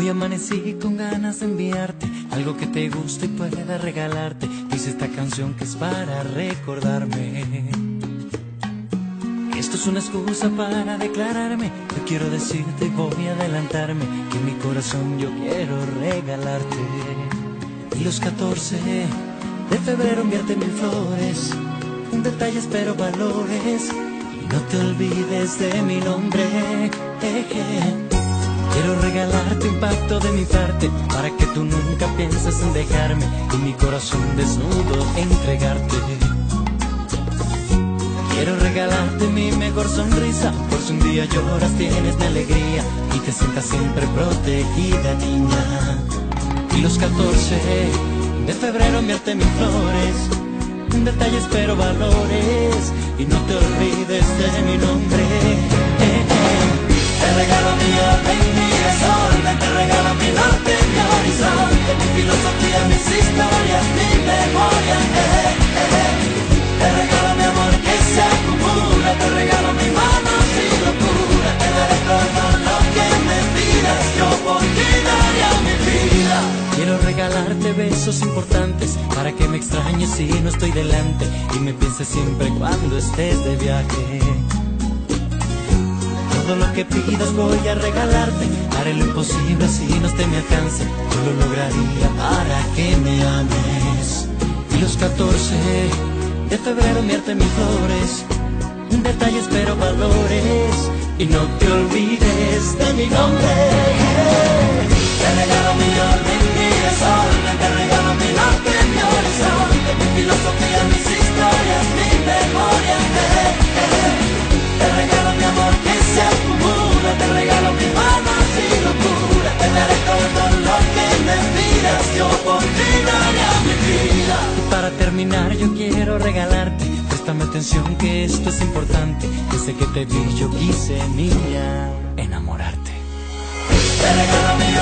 Hoy amanecí con ganas de enviarte algo que te guste y pueda regalarte. Dice esta canción que es para recordarme. Esto es una excusa para declararme. Yo quiero decirte voy a adelantarme que en mi corazón yo quiero regalarte. Y los 14 de febrero enviarte mil flores, un detalle espero valores y no te olvides de mi nombre. Quiero de mi parte para que tú nunca pienses en dejarme y mi corazón desnudo entregarte. Quiero regalarte mi mejor sonrisa, por si un día lloras tienes mi alegría y te sientas siempre protegida, niña. Y los 14 de febrero enviarte mis flores, detalles pero valores y no te olvides de mi nombre. Besos importantes para que me extrañes si no estoy delante y me pienses siempre cuando estés de viaje. Todo lo que pidas voy a regalarte. Haré lo imposible si no esté mi alcance. Yo lo lograría para que me ames. Y los 14 de febrero mierte mis flores. Detalles pero valores. Y no te olvides de mi nombre. Terminar yo quiero regalarte, préstame atención que esto es importante, desde que te vi yo quise, niña, enamorarte. Te regalo